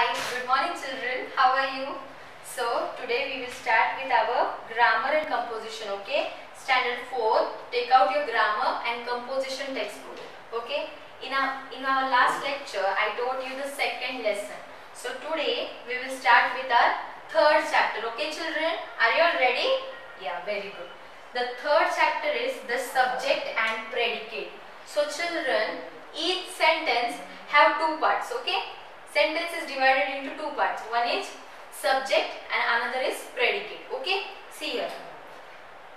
Hi, good morning children. How are you? So today we will start with our grammar and composition. Okay, standard 4. Take out your grammar and composition textbook. Okay. In our in our last lecture, I taught you the second lesson. So today we will start with our third chapter. Okay, children, are you all ready? Yeah, very good. The third chapter is the subject and predicate. So children, each sentence have two parts. Okay, sentence is divided into two parts. One is subject and another is predicate. Okay, see here.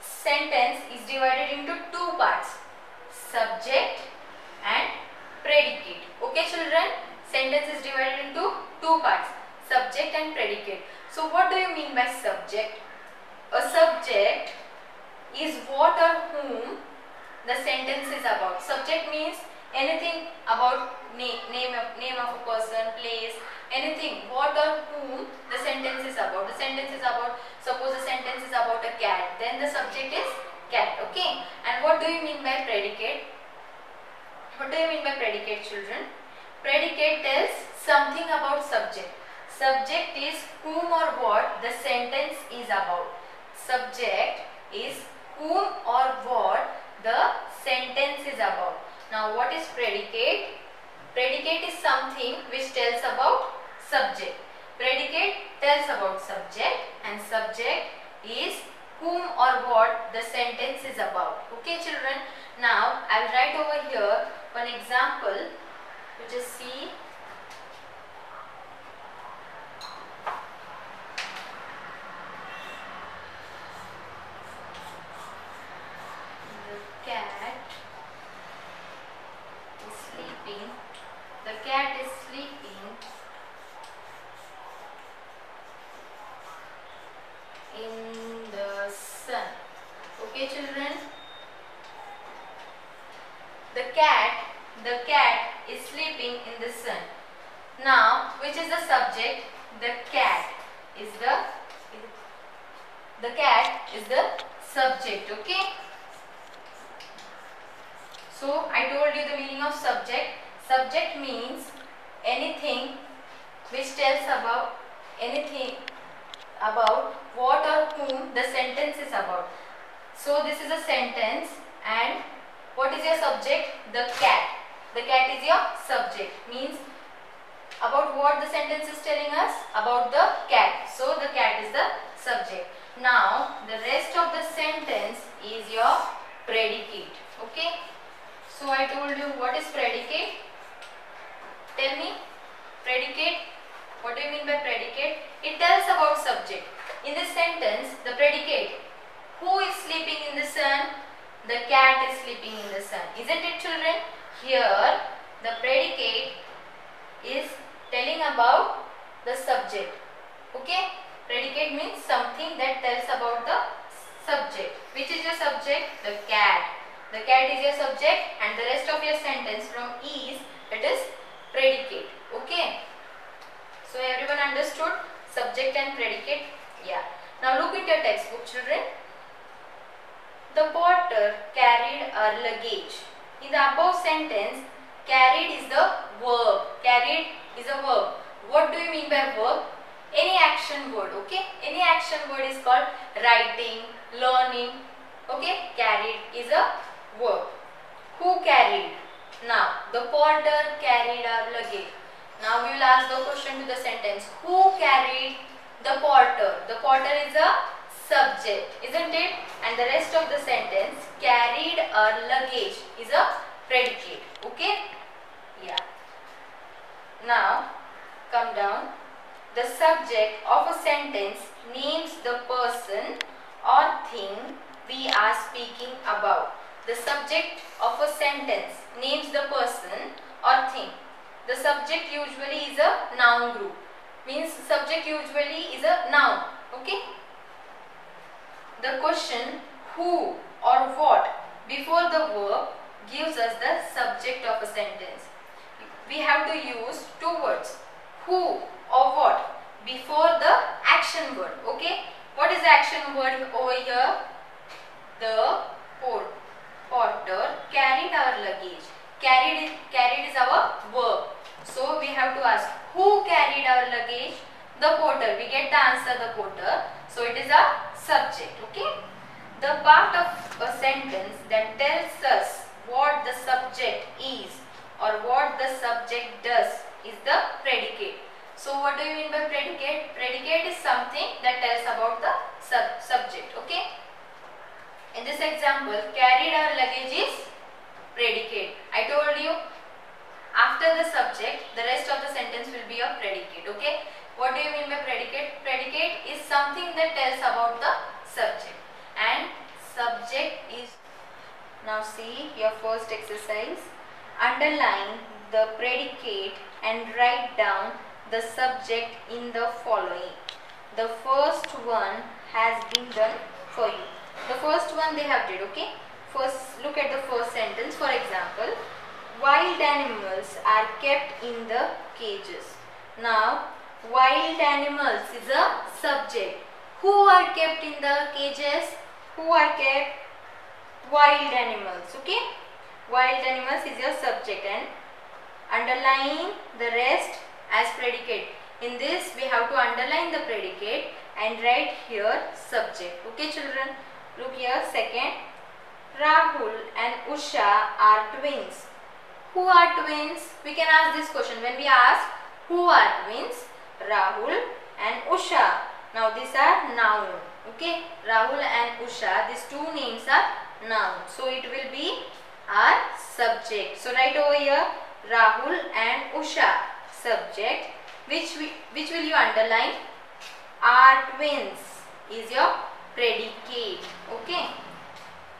Sentence is divided into two parts. Subject and predicate. Okay, children. Sentence is divided into two parts. Subject and predicate. So, what do you mean by subject? A subject is what or whom the sentence is about. Subject means anything about name, name of name of a person, place, anything. What or whom the sentence is about. The sentence is about. Suppose the sentence is about a cat. Then the subject is cat. Okay. And what do you mean by predicate? What do you mean by predicate, children? Predicate tells something about subject. Subject is whom or what the sentence is about. Subject is whom or what the sentence is about. Now what is predicate? Predicate is something which tells about subject. Predicate tells about subject and subject is whom or what the sentence is about. Okay children. Now I will write over here one example. You just see the cat is sleeping. The cat is sleeping in the sun. Okay, children? The cat, the cat is sleeping in the sun. Now, which is the subject? The cat is the the cat is the subject. Okay. So I told you the meaning of subject. Subject means anything which tells about anything about what or whom the sentence is about. So this is a sentence and what is your subject? The cat. The cat is your subject. Means about what the sentence is telling us? About the cat. So the cat is the subject. Now the rest of the sentence is your predicate. Okay. So I told you what is predicate? Tell me. Predicate. What do you mean by predicate? It tells about subject. In this sentence, the predicate. Who is sleeping in the sun? The cat is sleeping in the sun. Isn't it children? Here, the predicate is telling about the subject. Okay? Predicate means something that tells about the subject. Which is your subject? The cat. The cat is your subject and the rest of your sentence from is it is predicate. Okay. So everyone understood subject and predicate? Yeah. Now look at your textbook children. The porter carried our luggage. In the above sentence, carried is the verb. Carried is a verb. What do you mean by verb? Any action word, okay? Any action word is called writing, learning, okay? Carried is a verb. Who carried? Now, the porter carried our luggage. Now, we will ask the question to the sentence. Who carried the porter? The porter is a subject, isn't it? And the rest of the sentence, carried our luggage is a predicate. Okay? Yeah. Now. The subject of a sentence names the person or thing we are speaking about. The subject of a sentence names the person or thing. The subject usually is a noun group. Means subject usually is a noun. Okay? The question who or what before the verb gives us the subject of a sentence. We have to use two words. Who or what before the action word. Okay? What is the action word over here? The port, porter carried our luggage. Carried, carried is our verb. So we have to ask who carried our luggage? The porter. We get the answer the porter. So it is a subject. Okay. The part of a sentence that tells us what the subject is or what the subject does is the what do you mean by predicate? Predicate is something that tells about the sub subject. Okay. In this example, carried our luggage is predicate. I told you after the subject, the rest of the sentence will be a predicate. Okay. What do you mean by predicate? Predicate is something that tells about the subject and subject is now see your first exercise underline the predicate and write down the subject in the following. The first one has been done for you. The first one they have did okay? First look at the first sentence for example. Wild animals are kept in the cages. Now wild animals is a subject. Who are kept in the cages? Who are kept? Wild animals okay? Wild animals is your subject and underline the rest as predicate in this we have to underline the predicate and write here subject okay children look here second rahul and usha are twins who are twins we can ask this question when we ask who are twins rahul and usha now these are noun. Okay. Rahul and Usha. These two names are noun. So it will be our subject. So write over here Rahul and Usha subject. Which we, which will you underline? Are twins is your predicate. Okay.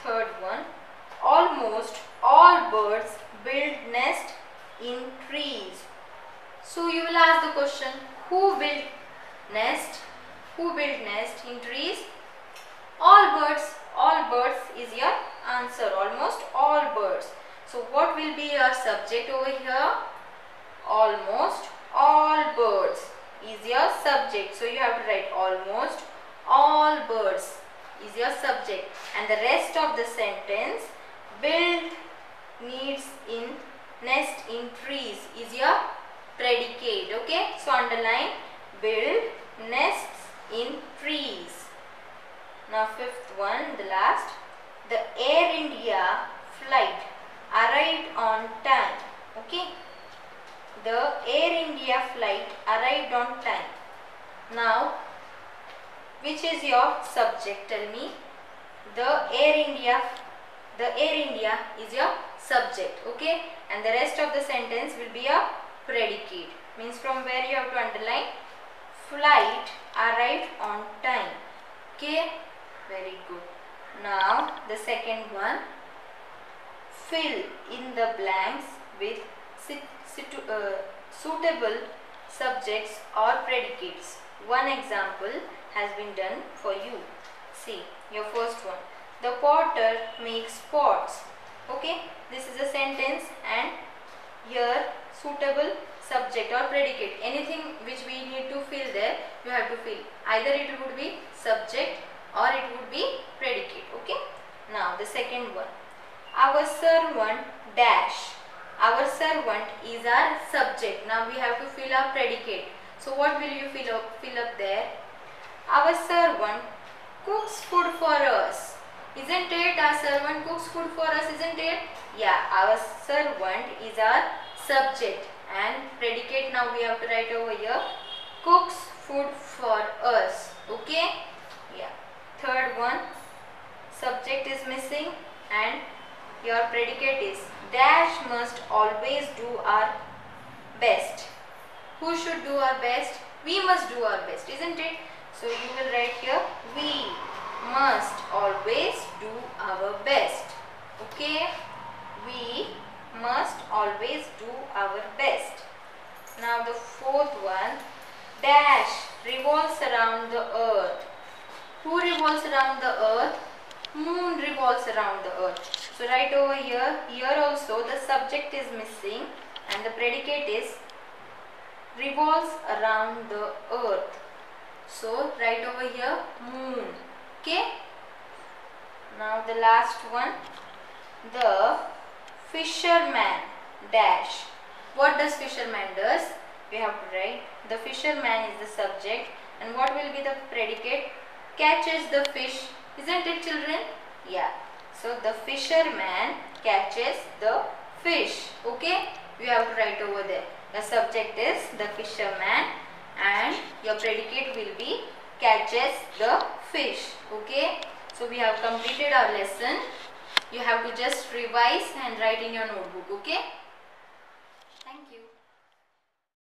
Third one. Almost all birds build nest in trees. So you will ask the question who built nest who build nest in trees? All birds. All birds is your answer. Almost all birds. So what will be your subject over here? Almost all birds is your subject. So you have to write almost all birds is your subject. And the rest of the sentence build needs in nest in trees is your predicate. Okay. So underline build nests in trees. Now fifth one, the last. The Air India flight arrived on time. Okay. The Air India flight arrived on time. Now, which is your subject? Tell me. The Air India, the Air India is your subject. Okay. And the rest of the sentence will be a predicate. Means from where you have to underline flight arrived on time. Okay, very good. Now the second one, fill in the blanks with uh, suitable subjects or predicates. One example has been done for you. See, your first one. The potter makes pots. Okay, this is a sentence and here suitable subject or predicate anything which we need to fill there you have to fill either it would be subject or it would be predicate okay now the second one our servant dash our servant is our subject. Now we have to fill our predicate. So what will you fill up fill up there? Our servant cooks food for us. Isn't it? Our servant cooks food for us isn't it? Yeah our servant is our subject. And predicate now we have to write over here. Cooks food for us. Okay? Yeah. Third one. Subject is missing and your predicate is dash must always do our best who should do our best we must do our best isn't it so you will write here we must always do our best okay we must always do our best. Now the fourth one, dash revolves around the earth. Who revolves around the earth? Moon revolves around the earth. So right over here, here also the subject is missing and the predicate is revolves around the earth. So right over here, moon. Okay. Now the last one, the fisherman dash what does fisherman does we have to write the fisherman is the subject and what will be the predicate catches the fish isn't it children? Yeah. So the fisherman catches the fish. Okay? You have to write over there. The subject is the fisherman and your predicate will be catches the fish. Okay? So we have completed our lesson. You have to just revise and write in your notebook. Okay